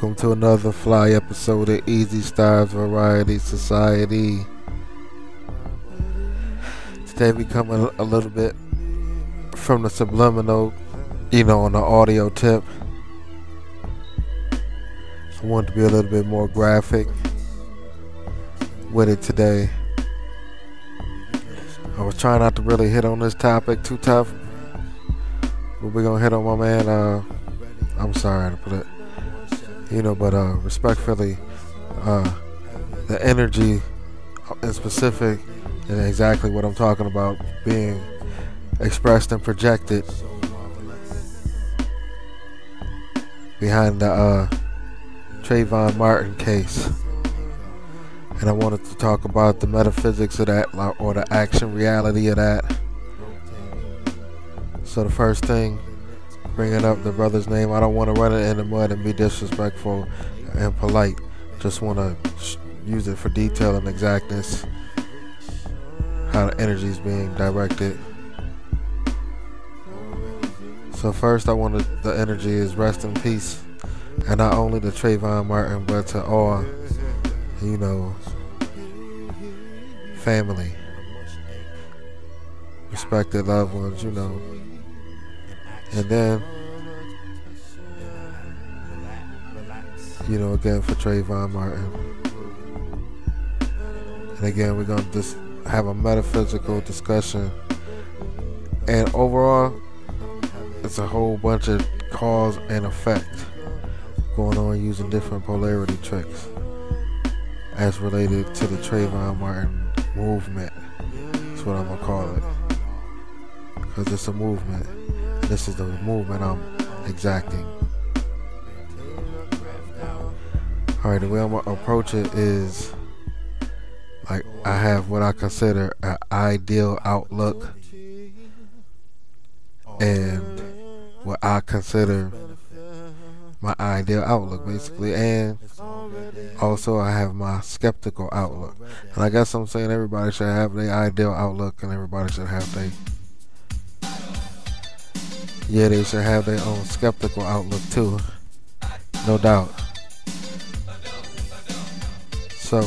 Welcome to another fly episode of Eazystar's Variety Society. Today we come a, a little bit from the subliminal, you know, on the audio tip. I want to be a little bit more graphic with it today. I was trying not to really hit on this topic too tough, but we're gonna hit on my man. Uh, I'm sorry to put it, you know, but uh, respectfully, uh, the energy in specific and exactly what I'm talking about being expressed and projected behind the uh, Trayvon Martin case. And I wanted to talk about the metaphysics of that or the action reality of that. So the first thing bringing up the brother's name. I don't want to run it in the mud and be disrespectful and polite. Just want to use it for detail and exactness. How the energy is being directed. So first, I want the energy is rest in peace, and not only to Trayvon Martin, but to all, you know, family, respected loved ones, you know. And then, you know, again for Trayvon Martin. And again, we're to just have a metaphysical discussion. And overall, it's a whole bunch of cause and effect going on using different polarity tricks as related to the Trayvon Martin movement. That's what I'm to call it. Because it's a movement. This is the movement I'm exacting. Alright, the way I'm gonna approach it is like I have what I consider an ideal outlook and what I consider my ideal outlook basically and also I have my skeptical outlook. And I guess I'm saying everybody should have their ideal outlook and everybody should have their yeah, they should have their own skeptical outlook too. No doubt. So,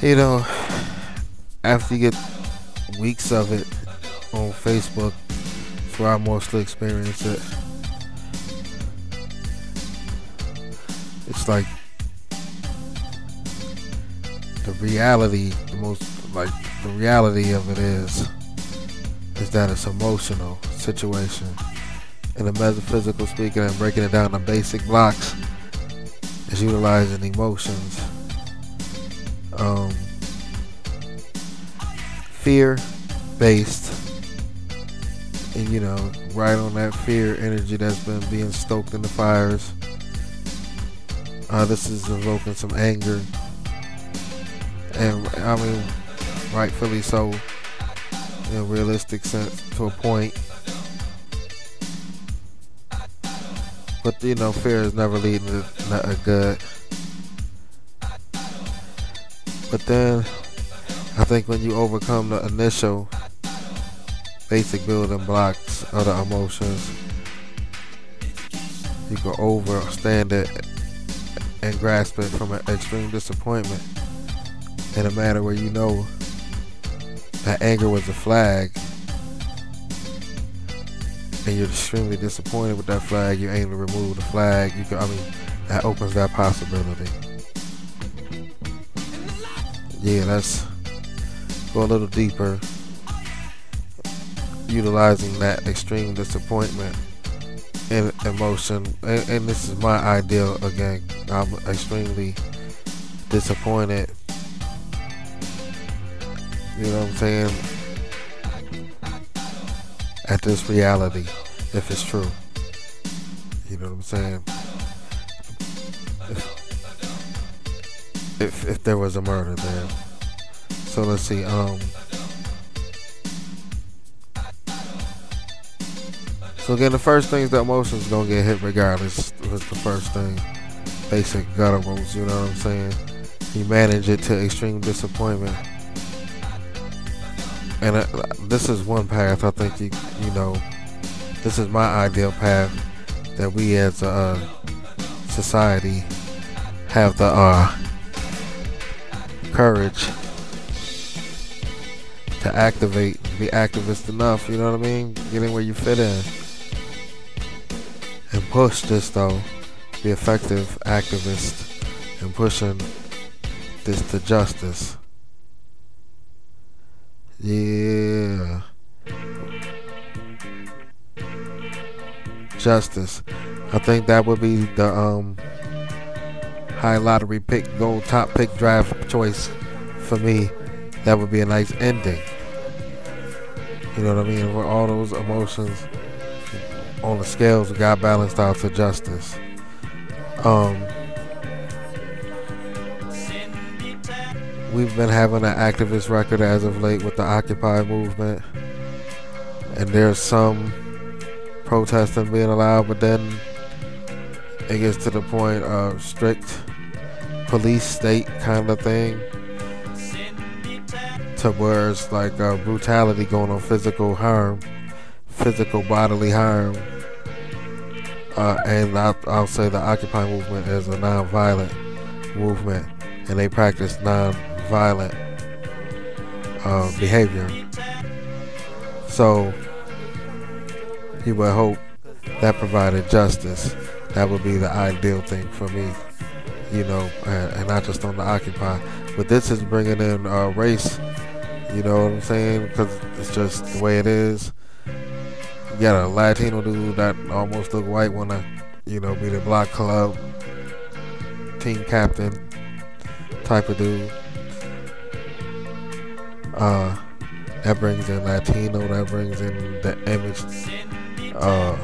you know, after you get weeks of it on Facebook, that's where I mostly experience it. It's like the reality, the most like the reality of it is is that it's emotional situation. In the metaphysical speaking and breaking it down to basic blocks is utilizing emotions. Um, fear based and you know, right on that fear energy that's been being stoked in the fires. Uh, this is evoking some anger. And I mean rightfully so in a realistic sense to a point. But you know, fear is never leading to a good. But then, I think when you overcome the initial basic building blocks of the emotions, you can overstand it and grasp it from an extreme disappointment in a matter where you know that anger was a flag and you're extremely disappointed with that flag, you aim to remove the flag, you can, I mean, that opens that possibility. Yeah, let's go a little deeper, utilizing that extreme disappointment and emotion. And, and this is my ideal again. I'm extremely disappointed you know what I'm saying? At this reality, if it's true. You know what I'm saying? If, if, there was a murder there. So let's see, um So again, the first thing is the emotions gonna get hit regardless. Was the first thing, basic gutturals. You know what I'm saying? You manage it to extreme disappointment. And uh, this is one path I think you you know this is my ideal path that we as a uh, society have the uh, courage to activate, be activist enough, you know what I mean? getting where you fit in. And push this though, be effective activist and pushing this to justice. Yeah. Justice. I think that would be the um high lottery pick, gold top pick draft choice for me. That would be a nice ending. You know what I mean? Where all those emotions on the scales got balanced out to justice. Um, we've been having an activist record as of late with the Occupy movement, and there's some protesting being allowed, but then it gets to the point of strict police state kind of thing to where it's like uh, brutality going on physical harm physical bodily harm. Uh, and I'll, I'll, say the occupy movement is a non-violent movement and they practice non-violent uh, behavior so he would hope that provided justice that would be the ideal thing for me you know, and, and, not just on the Occupy. But this is bringing in uh, race, you know what I'm saying? Because it's just the way it is. You got a Latino dude that almost look white want to, you know, be the block club team captain type of dude. Uh, that brings in Latino, that brings in the image, uh,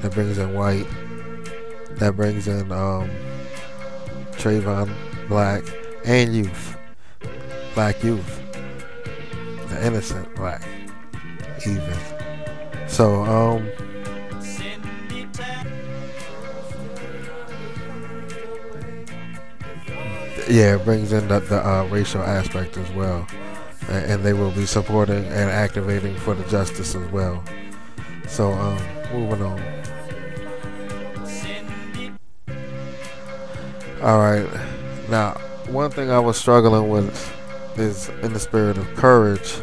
that brings in white, that brings in, um, Trayvon Black and youth. Black youth. The innocent black. Even. So, um yeah, it brings in the, the uh, racial aspect as well. And, they will be supporting and activating for the justice as well. So, um, moving on. All right. Now, one thing I was struggling with is in the spirit of courage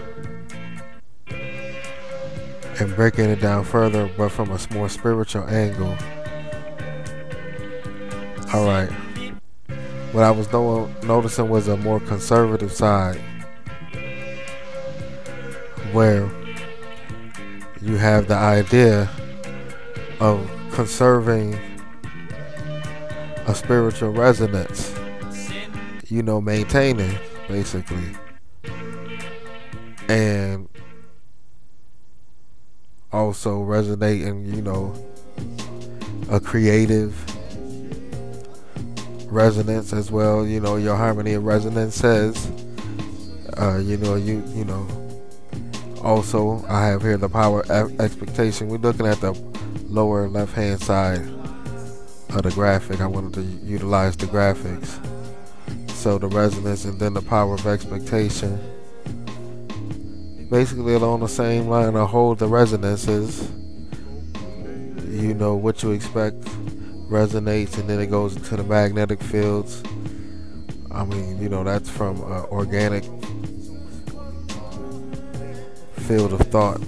and breaking it down further, but from a more spiritual angle. All right. What I was no- noticing was a more conservative side where you have the idea of conserving a spiritual resonance, you know, maintaining basically. And also resonating, you know, a creative resonance as well. You know, your harmony of resonance says, uh, you know, you you know. Also, I have here the power expectation. We're looking at the lower left hand side of the graphic. I wanted to utilize the graphics. So the resonance and then the power of expectation. Basically along the same line I hold the resonances. You know what you expect resonates and then it goes into the magnetic fields. I mean, you know, that's from uh, organic field of thought,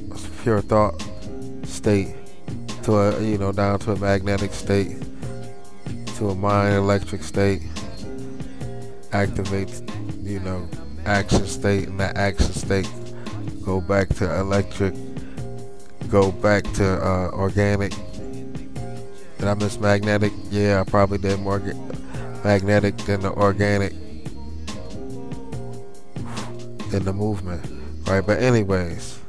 pure thought state to a, you know, down to a magnetic state to a mind electric state, activates, you know, action state, and that action state go back to electric, go back to uh, organic. Did I miss magnetic? Yeah, I probably did more magnetic than the organic than the movement, right? But anyways,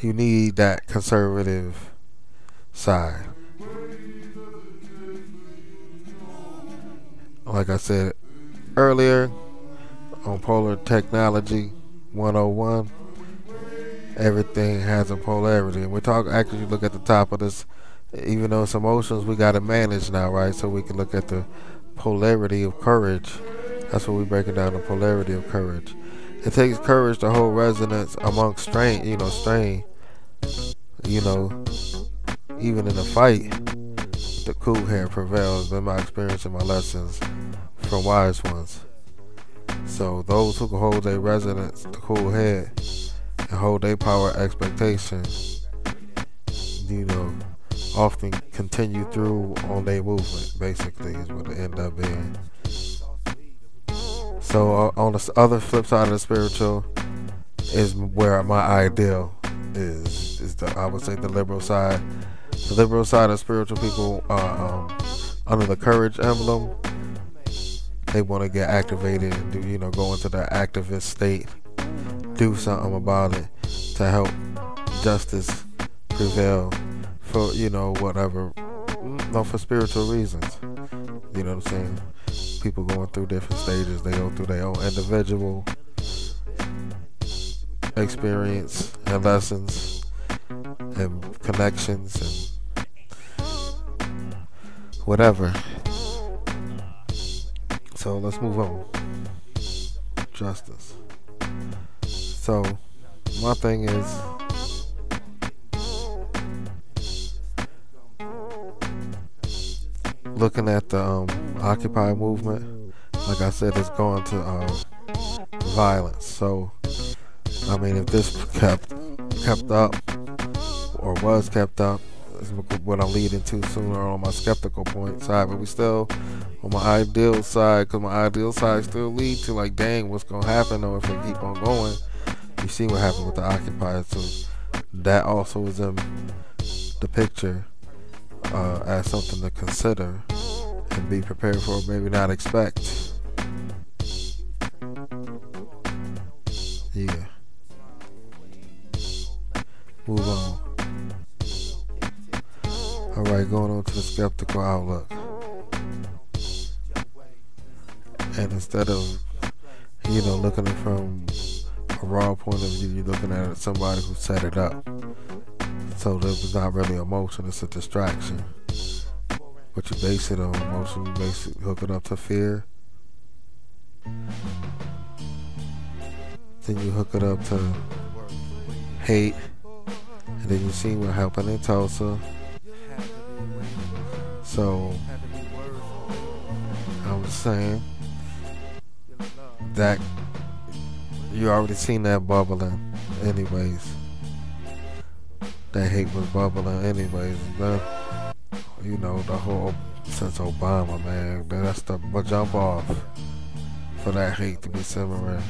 you need that conservative side. like I said earlier on Polar Technology 101, everything has a polarity. And we talk actually look at the top of this, even though it's emotions, we got to manage now, right? So we can look at the polarity of courage. That's what we're breaking down the polarity of courage. It takes courage to hold resonance among strain, you know, strain. You know, even in a fight, the cool hand prevails. Been my experience and my lessons from wise ones. So those who can hold their resonance, the cool head, and hold their power expectation, you know, often continue through on their movement. Basically, is what it end up being. So uh, on the other flip side of the spiritual is where my ideal is. Is the I would say the liberal side. The liberal side of spiritual people are um, under the courage emblem. They want to get activated and do you know go into the activist state, do something about it to help justice prevail for you know whatever, no for spiritual reasons. You know what I'm saying? People going through different stages. They go through their own individual experience and lessons and connections and whatever. So let's move on. Justice. So my thing is looking at the um, Occupy movement, like I said, it's going to um, violence. So, I mean, if this kept kept up or was kept up, is what I'm leading to sooner on my skeptical point side. But we still on my ideal side, because my ideal side still lead to like, dang, what's gonna happen though if we keep on going? You see what happened with the occupiers, so that also is in the picture uh, as something to consider and be prepared for, maybe not expect. Yeah. Move on. Alright, going on to the skeptical outlook. And instead of, you know, looking at it from a raw point of view, you're looking at somebody who set it up. So it was not really emotion, it's a distraction. But you base it on emotion, you base it, hook it up to fear. Then you hook it up to hate. And then you see what happened in Tulsa. So, I was saying that you already seen that bubbling, anyways. That hate was bubbling, anyways. Man you know, the whole since Obama, man, that's the jump off for that hate to be simmering.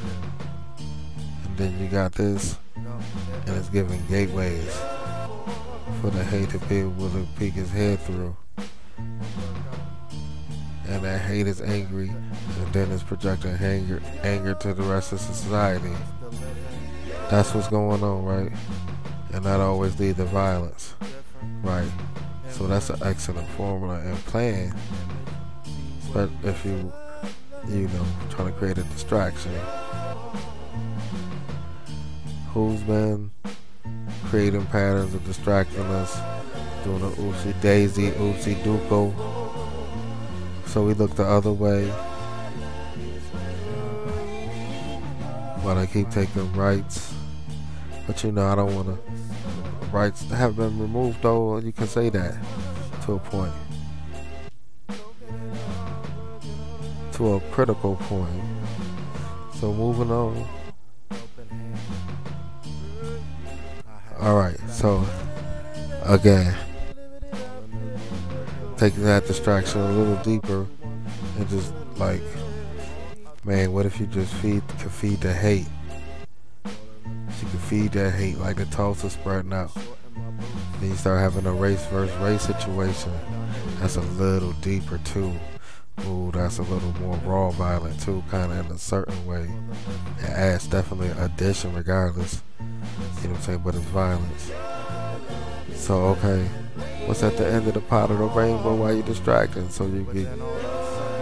And then you got this, and it's giving gateways for the hate to be able to peek his head through. And that hate is angry, and then it's projecting anger, anger to the rest of society. That's what's going on, right? And that always leads to violence, right? So that's an excellent formula and plan. But if you, you know, trying to create a distraction, who's been creating patterns of distracting us, doing the oopsie daisy, oopsie duco. So we look the other way. But I keep taking rights. But you know, I don't want to rights have been removed, though you can say that to a point. To a critical point. So moving on. Alright, so again, taking that distraction a little deeper and just like, man, what if you just feed could feed the hate? Can feed that hate like the Tulsa spreading out. Then you start having a race versus race situation. That's a little deeper too. Ooh, that's a little more raw violent too, kind of in a certain way. It adds definitely addition regardless. You know what I'm saying? But it's violence. So okay, what's at the end of the pot of the rainbow? Why you distracting? So you get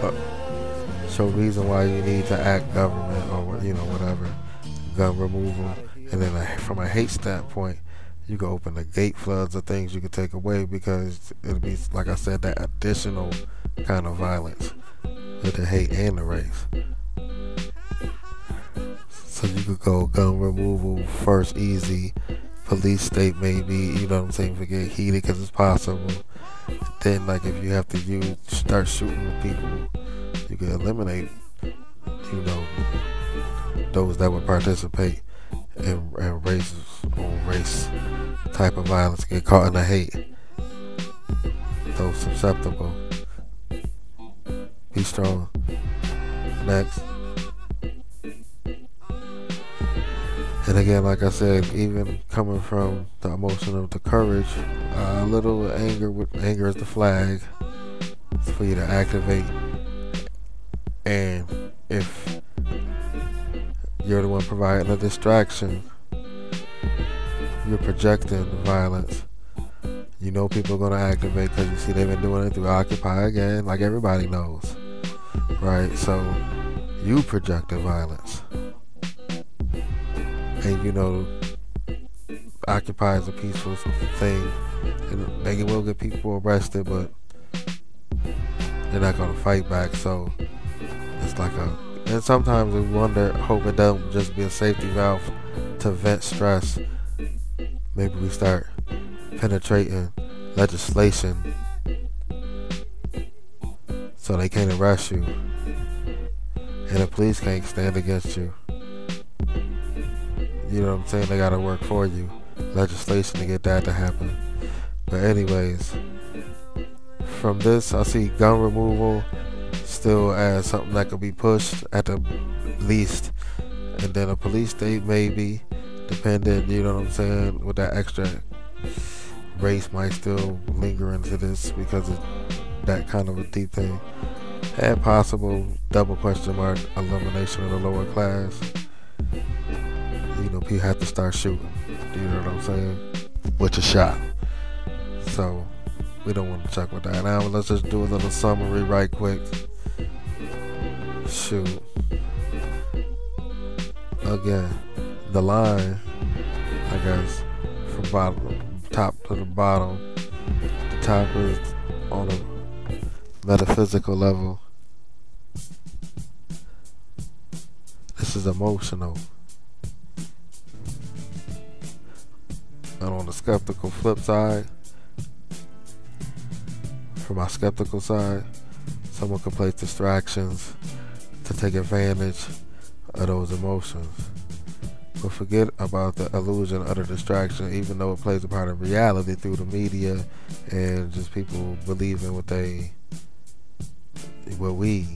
uh, show reason why you need to act government or you know whatever, gun removal and then from a hate standpoint, you can open the gate floods of things you can take away because it'll be, like I said, that additional kind of violence with the hate and the race. So you could go gun removal first, easy. Police state maybe, you know what I'm saying, forget heated because it's possible. Then, like, if you have to use, start shooting people, you can eliminate, you know, those that would participate in, in race or race type of violence, get caught in the hate. Those susceptible. Be strong. Next. And again, like I said, even coming from the emotion of the courage, uh, a little anger with anger is the flag for you to activate. And if you're the one providing the distraction, you're projecting violence. You know people are gonna activate because you see they've been doing it through Occupy again, like everybody knows, right? So you project the violence and you know, Occupy is a peaceful thing. And they will get people arrested, but they're not gonna fight back. So it's like a. And sometimes we wonder, hope it doesn't just be a safety valve to vent stress. Maybe we start penetrating legislation so they can't arrest you, and the police can't stand against you. You know what I'm saying? They gotta work for you. Legislation to get that to happen. But anyways, from this I see gun removal still as something that could be pushed at the least. And then a police state maybe, depending, you know what I'm saying, with that extra race might still linger into this because of that kind of a deep thing. And possible double question mark elimination of the lower class you know, people have to start shooting. You know what I'm saying? With a shot. So we don't want to check with that. Now let's just do a little summary right quick. Shoot. Again, the line, I guess, from bottom top to the bottom. The top is on a metaphysical level. This is emotional. And on the skeptical flip side, from my skeptical side, someone can place distractions to take advantage of those emotions. But forget about the illusion of the distraction, even though it plays a part of reality through the media and just people believing what they, what we,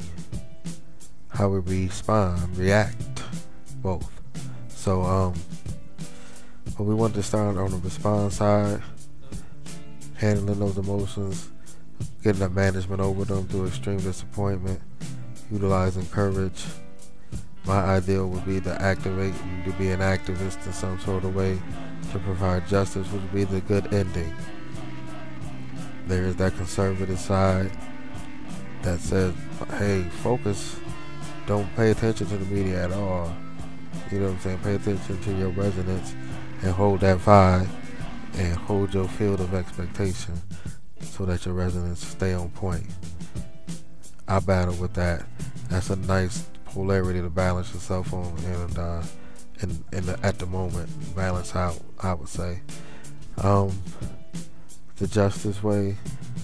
how we respond, react, both. So, um, but we want to start on the response side, handling those emotions, getting the management over them through extreme disappointment, utilizing courage. My ideal would be to activate you to be an activist in some sort of way to provide justice, which would be the good ending. There is that conservative side that says, hey, focus, don't pay attention to the media at all. You know what I'm saying? Pay attention to your resonance and hold that vibe and hold your field of expectation so that your resonance stay on point. I battle with that. That's a nice polarity to balance yourself on and uh in, in the, at the moment balance out I would say. Um the justice way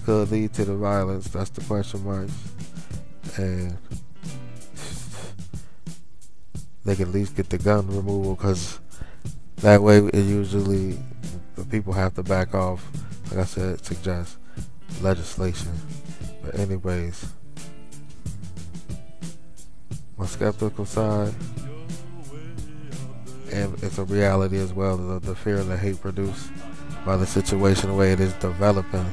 could lead to the violence, that's the question mark And they can at least get the gun removal because that way, it usually the people have to back off. Like I said, suggest legislation. But anyways, my skeptical side, and it's a reality as well. The, the fear and the hate produced by the situation, the way it is developing,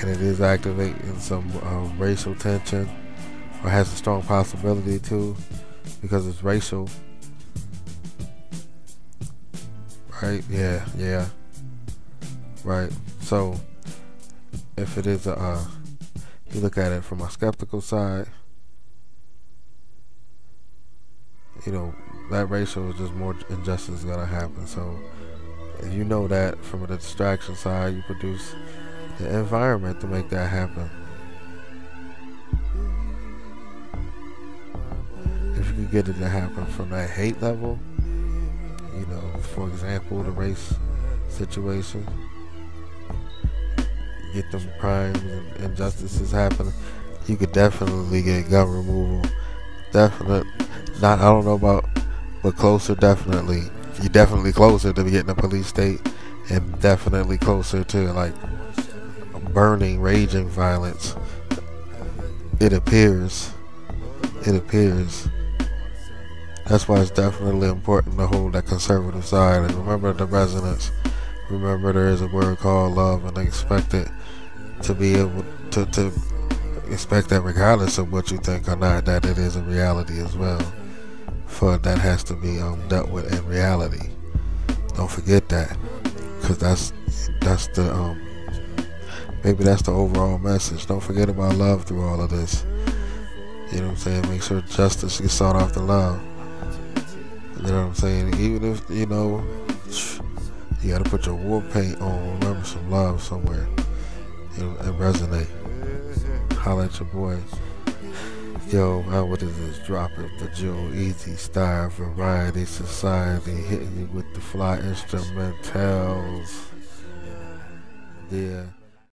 and it is activating some uh, racial tension, or has a strong possibility to, because it's racial Right? Yeah, yeah. Right. So, if it is a, uh, you look at it from a skeptical side, you know, that ratio is just more injustice is going to happen. So, if you know that from the distraction side, you produce the environment to make that happen. If you can get it to happen from that hate level, you know, for example, the race situation, get them crimes and injustices happening, you could definitely get gun removal. Definite, not I don't know about, but closer definitely. You're definitely closer to getting a police state, and definitely closer to like burning, raging violence. It appears. It appears. That's why it's definitely important to hold that conservative side and remember the resonance. Remember there is a word called love and expect it to be able to, to expect that regardless of what you think or not, that it is a reality as well. For that has to be um, dealt with in reality. Don't forget that, because that's that's the um, maybe that's the overall message. Don't forget about love through all of this. You know what I'm saying? Make sure justice gets sought after love. You know what I'm saying? Even if you know you got to put your war paint on, remember some love somewhere, and resonate holla at your boy. Yo, how what is this? Drop it, the Joe Easy Style Variety Society, hitting you with the fly instrumentals. Yeah.